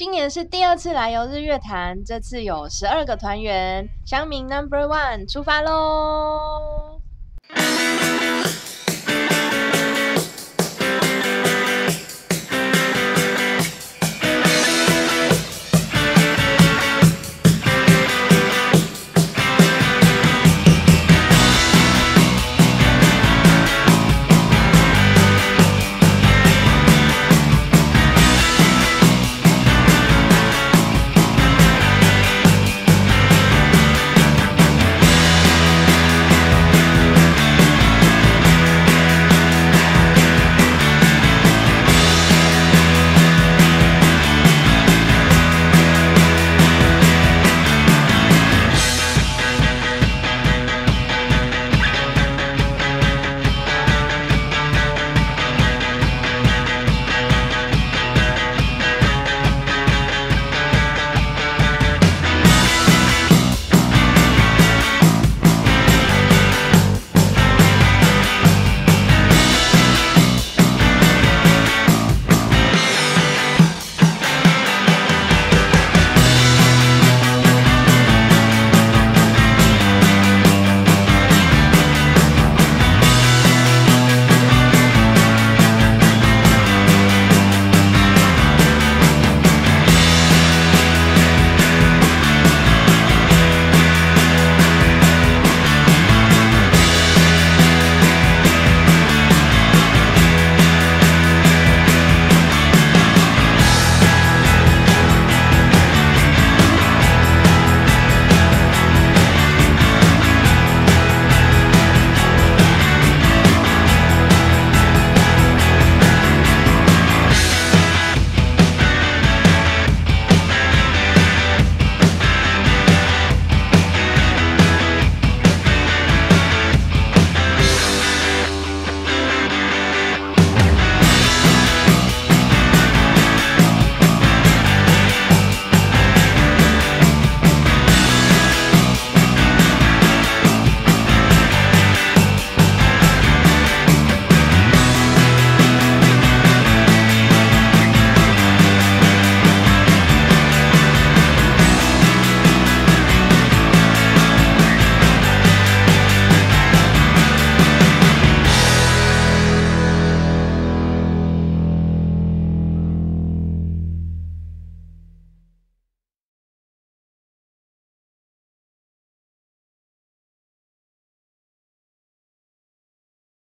今年是第二次来游日月潭，这次有十二个团员，乡民 Number One 出发喽！